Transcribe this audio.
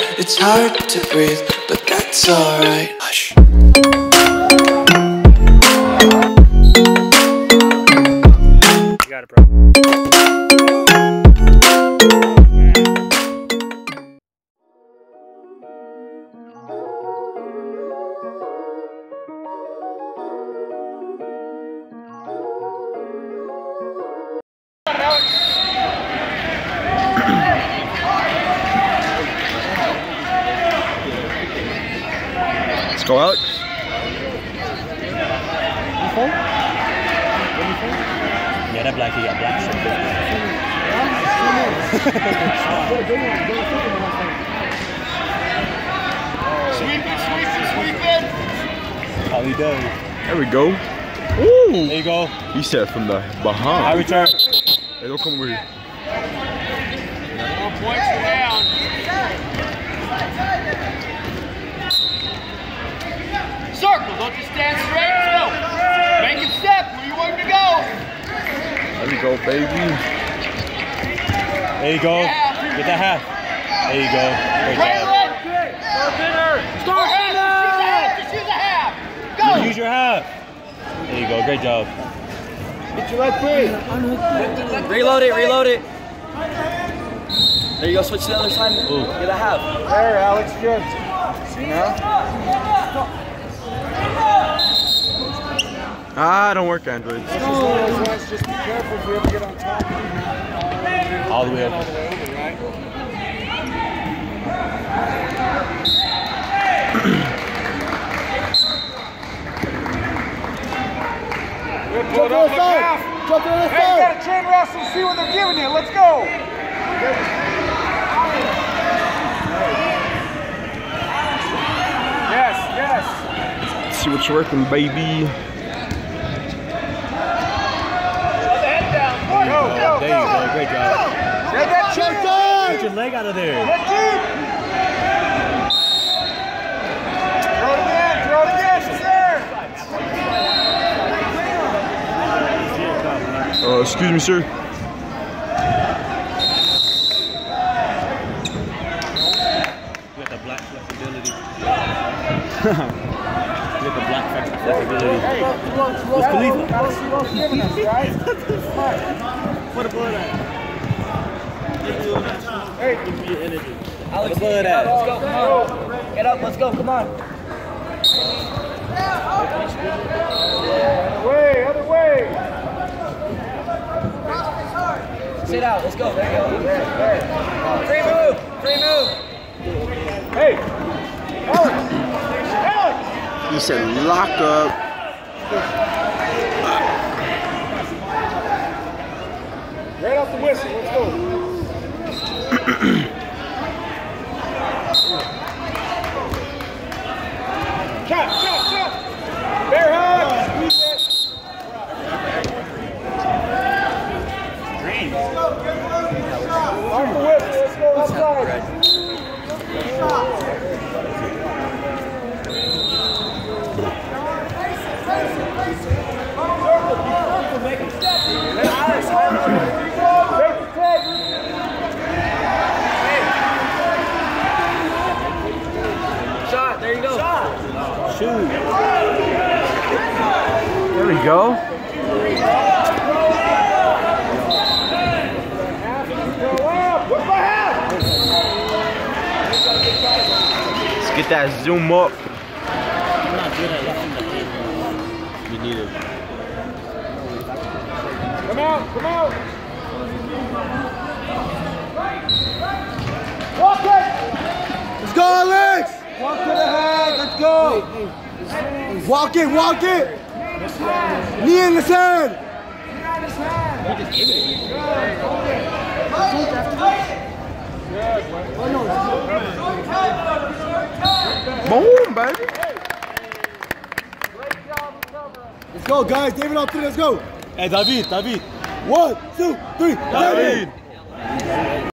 It's hard to breathe, but that's alright. Hush. You got it, bro. Let's go, Yeah, that black, he got black shit. Sweep it, sweep it, sweep it. Oh, he does. There we go. Ooh. There you go. He said from the behind. I return. Hey, don't come over here. Four points for down. Don't just stand straight. Let's go. Make it step where you want to go. There we go, baby. There you go. Get that half. There you go. Great Trail job. it. Start thinner. Start thinner. Just use a half. Go. Use your half. There you go. Great job. Get your left feet. Reload it, reload it. There you go, switch to the other side. Ooh. Get a half. There, Alex. Good. See now? Ah, don't work, Android. Just be careful if you ever get on top. All the way up. Jump to the side. Jump to the side. Hey, you got to chain wrestle. See what they're giving you. Let's go. Yes, yes. See what you're working, baby. Go, go, There you go. Great job. Get that chain Get your leg out of there. Get deep. Throw it again. Throw it again. She's there. Uh, excuse me, sir. You got the black flexibility. you got the black flex- flexibility. What's Khalifa? Gotta see what's giving us, right? Put a bullet at. Hey, Alex, let's go, come on. Get up, let's go, come on. other way, other way. Sit out, let's go, there you go. Free move, free move. Hey, Alex. Alex. He said lock up. Right off the whistle. Let's go. Chop, chop, chop. Bear hug. Squeeze it. Off the whip. Let's go outside. Take the tag. Shot, there you go. Shoot. There we go. Go up. Whip my half. Let's get that zoom up. I'm not good at left the You need it. Come out, come out. Walk it. Let's go, Alex! Walk to the head, let's go! Walk it, walk it! Knee in the sand! Boom, baby. Let's go, guys. David on three, let's go! Hey, David, David. One, two, three, David! David.